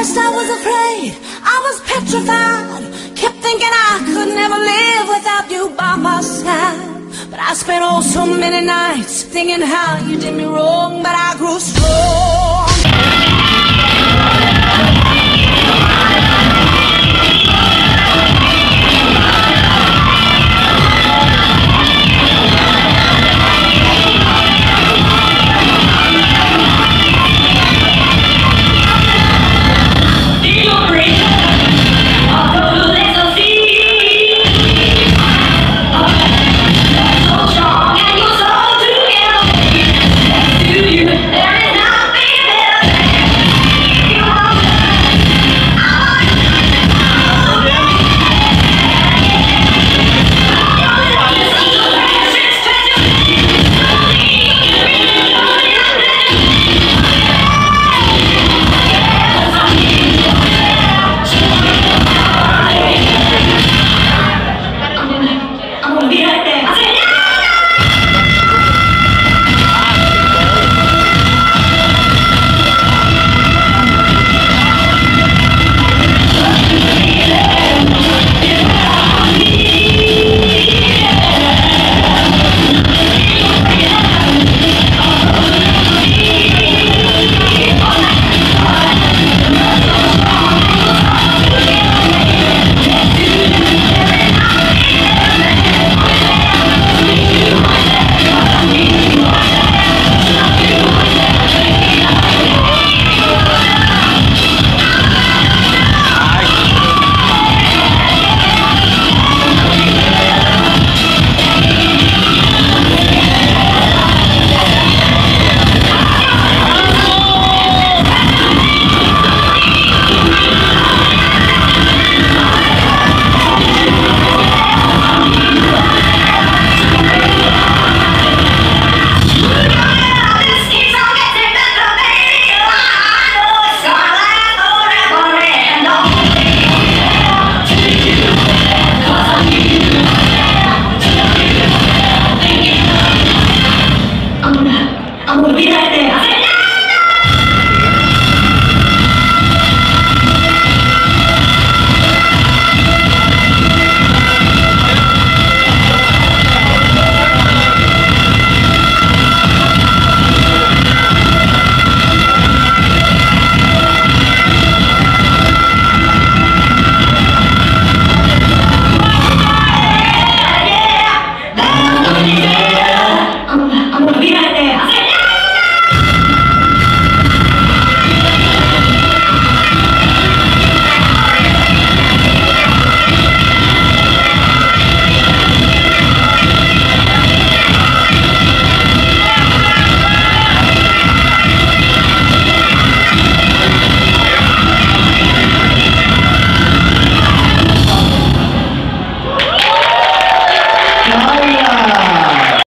first I was afraid, I was petrified. Kept thinking I could never live without you by my side. But I spent oh so many nights thinking how you did me wrong, but I grew strong. Aku, aku gimana ya?